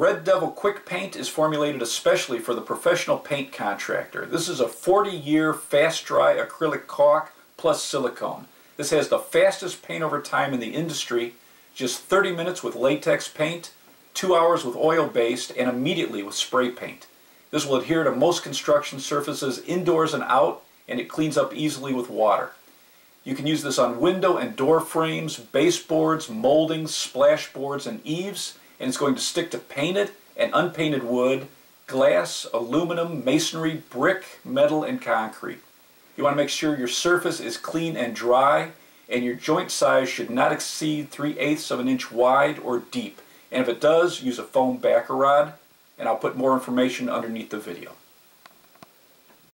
Red Devil Quick Paint is formulated especially for the professional paint contractor. This is a 40-year fast dry acrylic caulk plus silicone. This has the fastest paint over time in the industry, just 30 minutes with latex paint, 2 hours with oil-based, and immediately with spray paint. This will adhere to most construction surfaces indoors and out, and it cleans up easily with water. You can use this on window and door frames, baseboards, moldings, splashboards, and eaves, and it's going to stick to painted and unpainted wood, glass, aluminum, masonry, brick, metal, and concrete. You want to make sure your surface is clean and dry, and your joint size should not exceed 3 eighths of an inch wide or deep. And if it does, use a foam backer rod, and I'll put more information underneath the video.